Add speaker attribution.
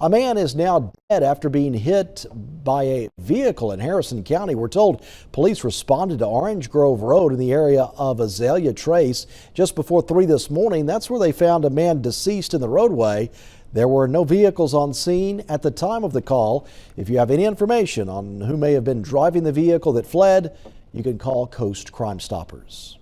Speaker 1: A man is now dead after being hit by a vehicle in Harrison County. We're told police responded to Orange Grove Road in the area of Azalea Trace just before 3 this morning. That's where they found a man deceased in the roadway. There were no vehicles on scene at the time of the call. If you have any information on who may have been driving the vehicle that fled, you can call Coast Crime Stoppers.